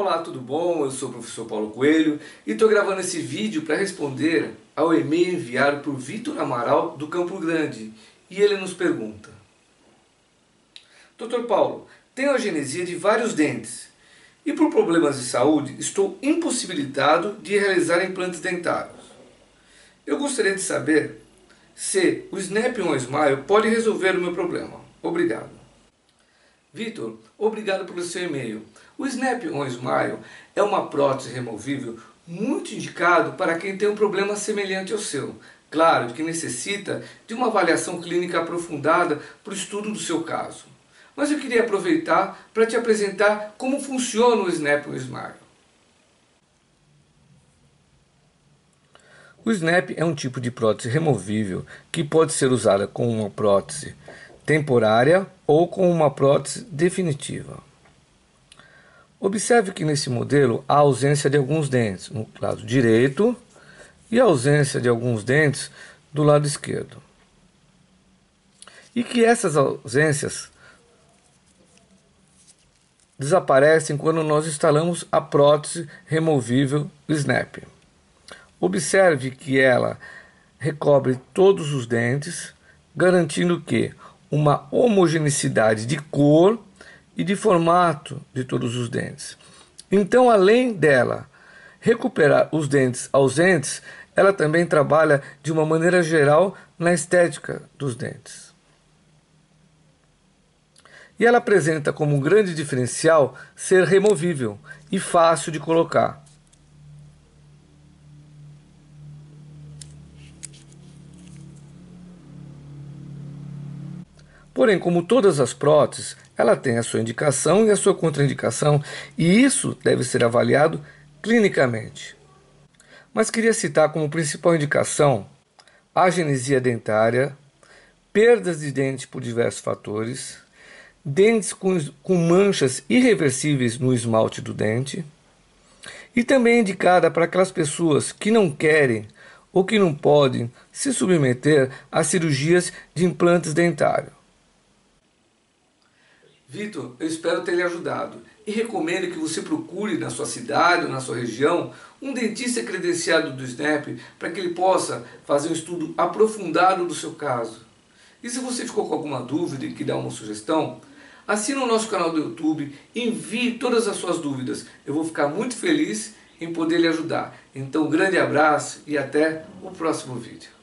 Olá, tudo bom? Eu sou o professor Paulo Coelho e estou gravando esse vídeo para responder ao e-mail enviado por Vitor Amaral do Campo Grande e ele nos pergunta Doutor Paulo, tenho agenesia de vários dentes e por problemas de saúde estou impossibilitado de realizar implantes dentários. Eu gostaria de saber se o Snap on Smile pode resolver o meu problema. Obrigado. Vitor, obrigado pelo seu e-mail. O Snap on Smile é uma prótese removível muito indicado para quem tem um problema semelhante ao seu. Claro que necessita de uma avaliação clínica aprofundada para o estudo do seu caso. Mas eu queria aproveitar para te apresentar como funciona o Snap on Smile. O Snap é um tipo de prótese removível que pode ser usada com uma prótese temporária ou com uma prótese definitiva. Observe que nesse modelo há ausência de alguns dentes no lado direito e ausência de alguns dentes do lado esquerdo. E que essas ausências desaparecem quando nós instalamos a prótese removível Snap. Observe que ela recobre todos os dentes, garantindo que uma homogeneidade de cor e de formato de todos os dentes. Então, além dela recuperar os dentes ausentes, ela também trabalha de uma maneira geral na estética dos dentes. E ela apresenta como um grande diferencial ser removível e fácil de colocar. Porém, como todas as próteses, ela tem a sua indicação e a sua contraindicação, e isso deve ser avaliado clinicamente. Mas queria citar como principal indicação a agenesia dentária, perdas de dentes por diversos fatores, dentes com, com manchas irreversíveis no esmalte do dente, e também indicada para aquelas pessoas que não querem ou que não podem se submeter a cirurgias de implantes dentários. Vitor, eu espero ter lhe ajudado e recomendo que você procure na sua cidade ou na sua região um dentista credenciado do SNAP para que ele possa fazer um estudo aprofundado do seu caso. E se você ficou com alguma dúvida e quiser uma sugestão, assine o nosso canal do YouTube, envie todas as suas dúvidas. Eu vou ficar muito feliz em poder lhe ajudar. Então, um grande abraço e até o próximo vídeo.